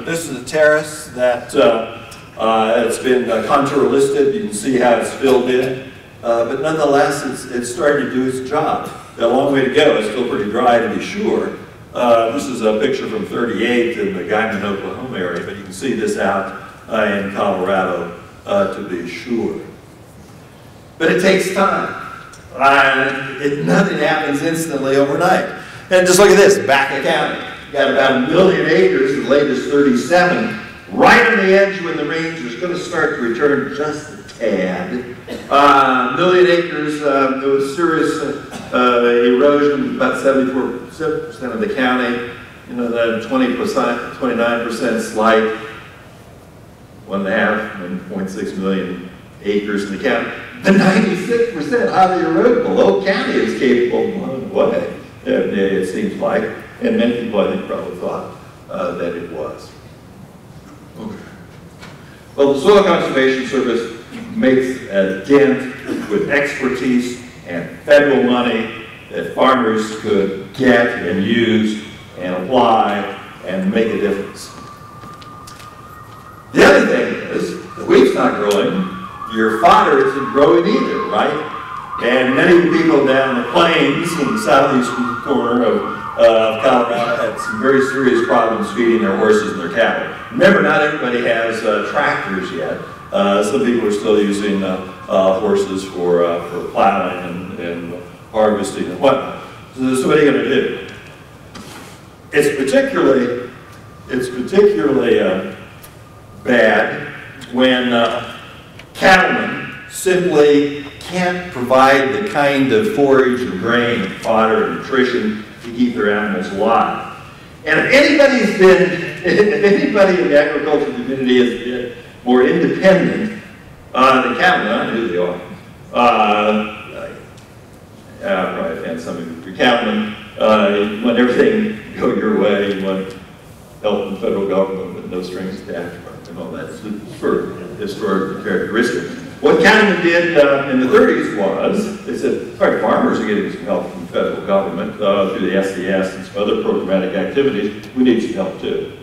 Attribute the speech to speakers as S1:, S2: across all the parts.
S1: Uh, this is a terrace that uh, uh, it's been uh, contour listed. You can see how it's filled in. But nonetheless, it's, it's starting to do its job. Got a long way to go. It's still pretty dry to be sure. This is a picture from 38 in the Guymon, Oklahoma area, but you can see this out in Colorado to be sure. But it takes time. Uh, it, nothing happens instantly overnight. And just look at this, Baca County. Got about a million acres, the latest 37, right on the edge when the range is going to start to return just a tad. Uh, million acres, uh, there was serious uh, erosion, about 74% of the county, you know, that 20%, 29% slight, one and a half, 1.6 million acres in the county. The 96% highly erodible, Baca County is capable of blowing away, it seems like, and many people I think probably thought uh, that it was. Okay. Well, the Soil Conservation Service makes a dent with expertise and federal money that farmers could get and use and apply and make a difference. The other thing is, the wheat's not growing, your fodder isn't growing either, right? And many people down the plains in the southeastern corner of, of Colorado had some very serious problems feeding their horses and their cattle. Remember, not everybody has uh, tractors yet. Uh, some people are still using uh, uh, horses for, uh, for plowing and, and harvesting and whatnot. So, so what are you going to do? It's particularly, it's particularly bad when cattlemen simply can't provide the kind of forage and grain, and fodder, and nutrition their animals alive. And if anybody's been, if anybody in the agricultural community has been more independent uh, than cattlemen, I who they are. Uh, uh, probably offend some of you. Cattlemen, uh, you everything to go your way, you want help from the federal government with no strings attached and all that for historic characteristics. What cattlemen did uh, in the 30s was, they said, all right, farmers are getting some help federal government uh, through the SCS and some other programmatic activities. We need some help too.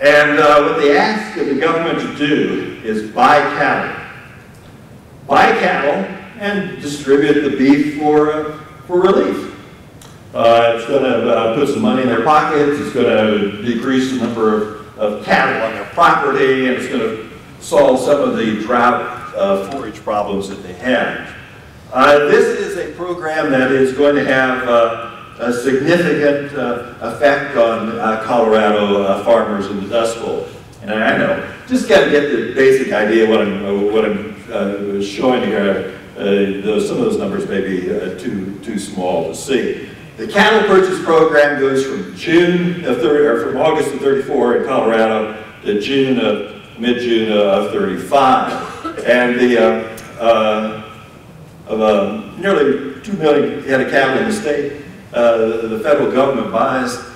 S1: And uh, what they asked the government to do is buy cattle. Buy cattle and distribute the beef for, uh, for relief. Uh, it's going to uh, put some money in their pockets. It's going to decrease the number of, of cattle on their property, and it's going to solve some of the drought uh, forage problems that they have. Uh, this is a program that is going to have uh, a significant uh, effect on uh, Colorado uh, farmers in the Dust Bowl. And I know, just got to get the basic idea what I'm, what I'm showing here. Those, some of those numbers may be too, too small to see. The cattle purchase program goes from June of 30, or from August of 34 in Colorado to June of mid-June of 35. And the uh, uh, of uh, nearly 2 million head of cattle in the state, uh, the federal government buys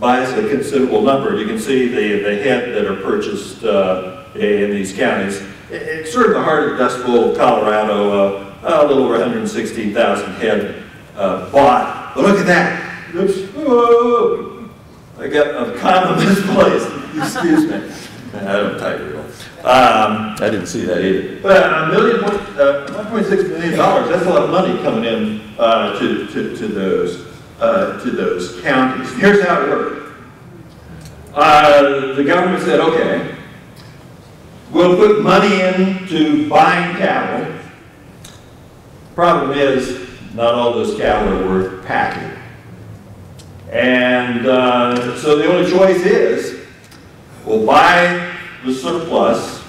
S1: buys a considerable number. You can see the, the head that are purchased uh, in these counties. It's sort of the heart of the Dust Bowl of Colorado, uh, a little over 116,000 head bought. But look at that. Oops. I got a comma misplaced. Excuse me. I don't type real. Um, I didn't see that either. But a million, uh, 1.6 million dollars, that's a lot of money coming in uh, to, to, to, those, uh, to those counties. Here's how it worked. Uh, the government said, okay, we'll put money into buying cattle. Problem is, not all those cattle are worth packing. And uh, so the only choice is we'll buy the surplus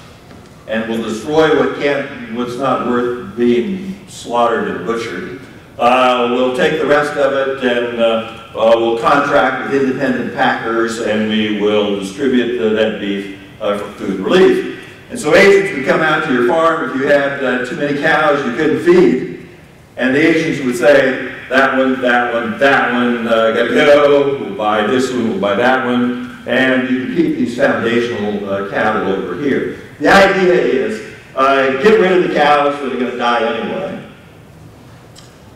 S1: and will destroy what can't, what's not worth being slaughtered and butchered. Uh, we'll take the rest of it and uh, uh, we'll contract with independent packers and we will distribute the, that beef uh, for food relief. And so agents would come out to your farm if you had uh, too many cows you couldn't feed, and the agents would say, that one, that one, that one, uh, gotta go, we'll buy this one, we'll buy that one, and you can keep these foundational uh, cattle over here. The idea is uh, get rid of the cows that are going to die anyway.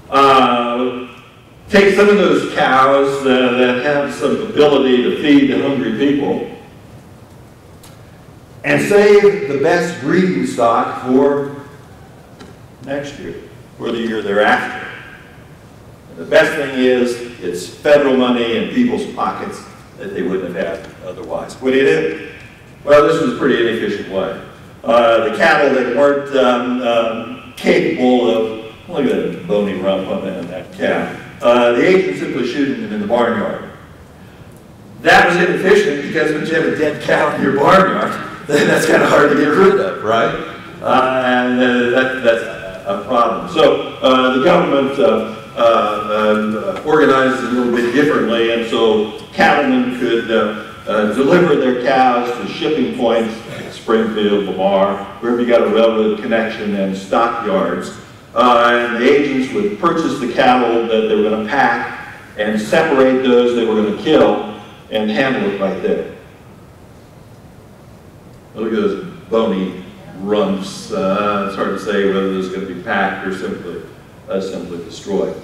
S1: Uh, take some of those cows that have some ability to feed the hungry people and save the best breeding stock for next year, or the year thereafter. The best thing is, it's federal money in people's pockets that they wouldn't have had otherwise. What do you do? Well, this was a pretty inefficient way. Uh, the cattle that weren't um, um, capable of, look at that bony rump on that, that cow. Uh, the agent simply shooting them in the barnyard. That was inefficient because when you have a dead cow in your barnyard, then that's kind of hard to get rid of, right? Uh, and uh, that, that's a problem. So uh, the government uh, uh, organized a little bit differently, and so cattlemen could uh, uh, deliver their cows to shipping points, Springfield, Lamar, wherever you got a railroad connection, and stockyards. And the agents would purchase the cattle that they were going to pack and separate those they were going to kill and handle it right there. Look at those bony rumps. Uh, it's hard to say whether this is going to be packed or simply, uh, simply destroyed.